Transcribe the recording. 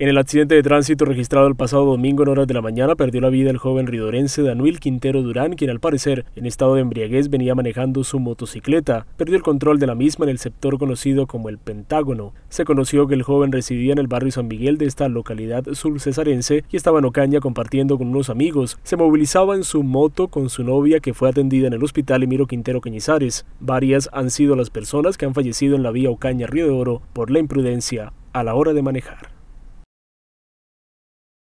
En el accidente de tránsito registrado el pasado domingo en horas de la mañana perdió la vida el joven ridorense Danuil Quintero Durán, quien al parecer en estado de embriaguez venía manejando su motocicleta. Perdió el control de la misma en el sector conocido como el Pentágono. Se conoció que el joven residía en el barrio San Miguel de esta localidad cesarense y estaba en Ocaña compartiendo con unos amigos. Se movilizaba en su moto con su novia que fue atendida en el hospital Emiro Quintero Cañizares. Varias han sido las personas que han fallecido en la vía Ocaña-Río de Oro por la imprudencia a la hora de manejar.